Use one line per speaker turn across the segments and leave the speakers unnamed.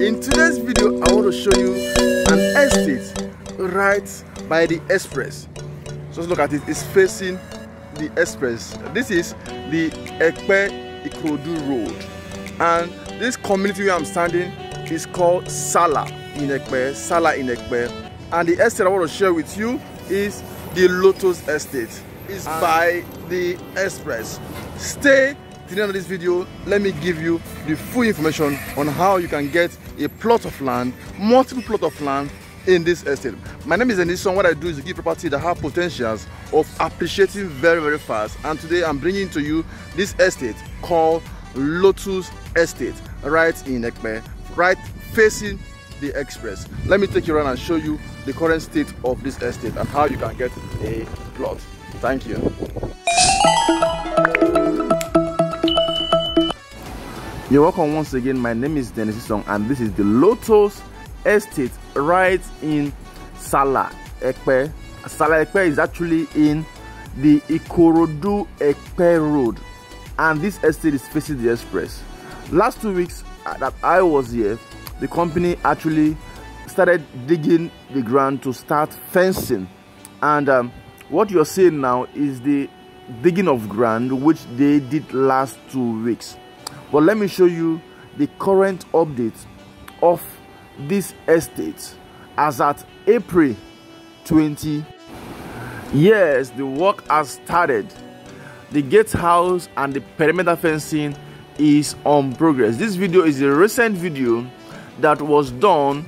In today's video, I want to show you an estate right by the express. Just look at it, it's facing the express. This is the Epe Ikorodu Road. And this community where I'm standing is called Sala in Epe, Sala in Epe. And the estate I want to share with you is the Lotus Estate. It's and by the express. Stay to the end of this video. Let me give you the full information on how you can get a plot of land, multiple plot of land in this estate. My name is Enison. What I do is give property that have potentials of appreciating very, very fast. And today I'm bringing to you this estate called Lotus Estate right in Ekpe, right facing the express. Let me take you around and show you the current state of this estate and how you can get a plot. Thank you. You're welcome once again. My name is Dennis Isong and this is the Lotus Estate right in Sala Epe. Sala Epe is actually in the Ikorodu Epe Road and this estate is facing the express. Last two weeks uh, that I was here, the company actually started digging the ground to start fencing and um, what you're seeing now is the digging of ground which they did last two weeks but let me show you the current update of this estate as at April 20. Yes, the work has started. The gatehouse and the perimeter fencing is on progress. This video is a recent video that was done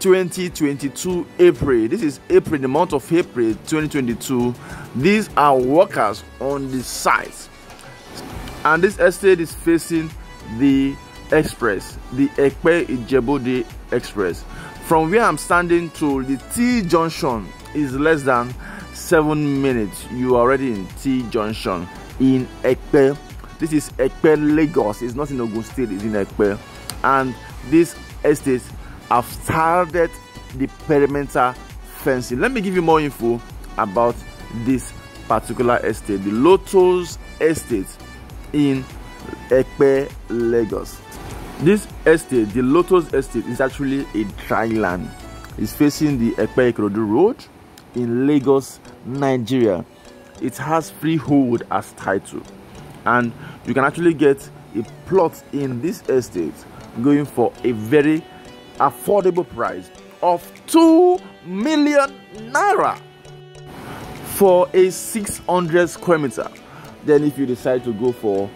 2022 April. This is April, the month of April 2022. These are workers on the site and this estate is facing the express the Epe Ijebu-Ode express. From where I'm standing to the T junction is less than seven minutes. You are already in T junction in Epe. This is Epe Lagos. It's not in Ogun State it's in Epe. And this estate have started the perimeter fencing. Let me give you more info about this particular estate. The Lotus estate in Epe, Lagos. This estate, the Lotus Estate, is actually a dry land. It's facing the Epe Road in Lagos, Nigeria. It has freehold as title, and you can actually get a plot in this estate going for a very affordable price of 2 million naira for a 600 square meter then if you decide to go for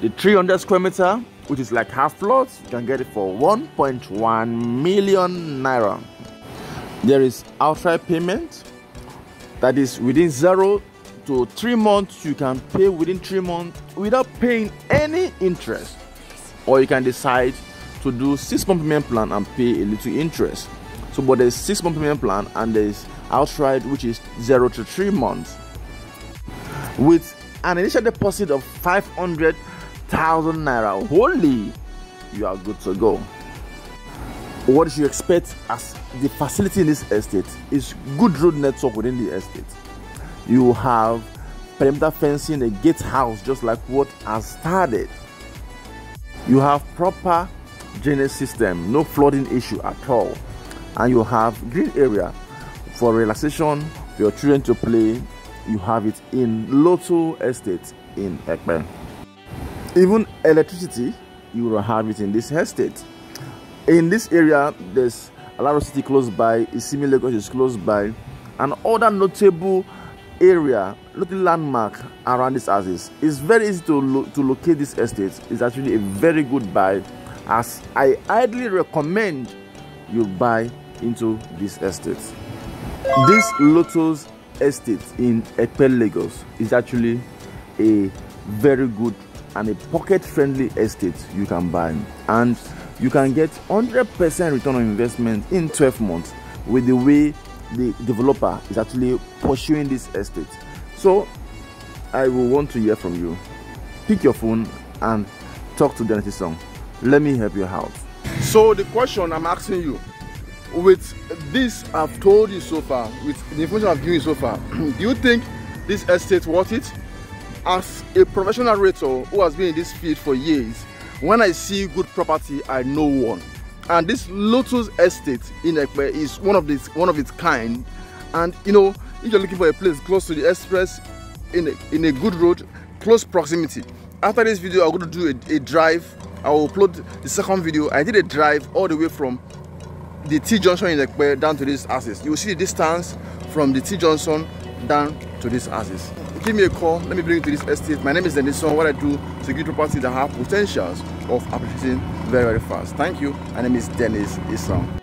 the 300 square meter which is like half plot you can get it for 1.1 million naira. There is outright payment that is within zero to three months. You can pay within three months without paying any interest. Or you can decide to do six month payment plan and pay a little interest. So but there's six month payment plan and there's outright which is zero to three months. With an initial deposit of 500,000 naira only, you are good to go. What you expect as the facility in this estate is good road network within the estate. You have perimeter fencing, a gate house, just like what has started. You have proper drainage system, no flooding issue at all, and you have green area for relaxation for your children to play you have it in Loto Estate in Epe. Even electricity, you will have it in this estate. In this area, there's Alaro City close by, Isimi Lagos is close by, and other notable area, little landmark around this houses. It's very easy to, lo to locate this estate. It's actually a very good buy as I highly recommend you buy into this estate. This Lotus estate in Epe, Lagos is actually a very good and a pocket-friendly estate you can buy and you can get 100% return on investment in 12 months with the way the developer is actually pursuing this estate. So I will want to hear from you. Pick your phone and talk to Dennis Isong. Let me help you out. So the question I'm asking you with this I've told you so far, with the information I've given you so far, do you think this estate worth it? As a professional realtor who has been in this field for years, when I see good property, I know one. and this Lotus Estate in Ekpe is one of this one of its kind. And you know, if you're looking for a place close to the express, in a, in a good road, close proximity. After this video, I'm going to do a, a drive. I will upload the second video. I did a drive all the way from the T junction in Ekpe down to this axis. You see the distance from the T junction down to this axis. Give me a call. Let me bring you to this estate. My name is Denison. What I do to give properties that have potentials of appreciating very, very fast. Thank you. My name is Dennis Isong.